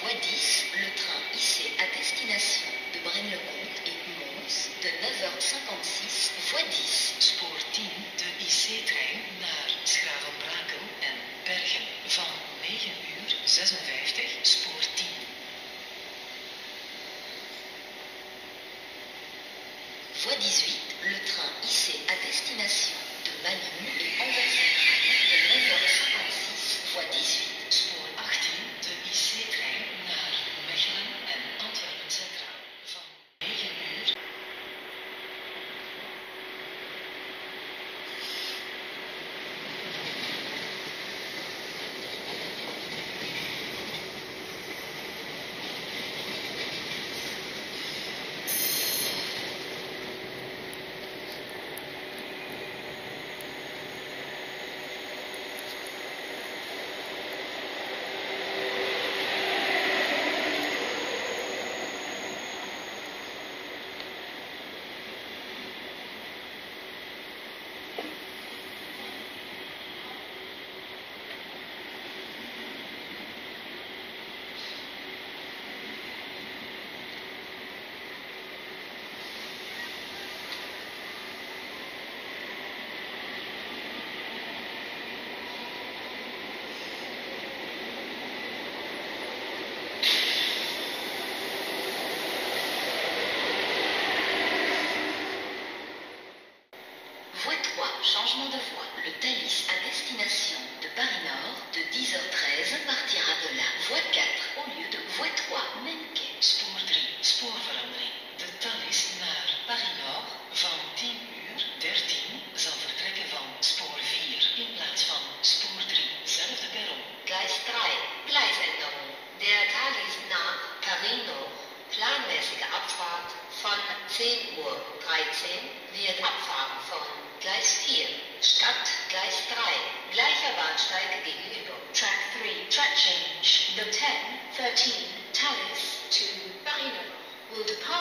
Voie 10, le train IC à destination de Braine-le-Comte et Mons de 9h56, voie 10. Spoor 10, de IC-trein naar Schavenbrakel en Bergen van 9 uur 56, spoor 10. Voie 18, le train IC à destination de Manille et Anvers-Centrale de 9h56, 10.13 Uhr wird Abfahren von Gleis 4, Stadt Gleis 3, gleicher Bahnsteig gegenüber. Track 3, track change, the 10, 13, Talis to Barino. Will depart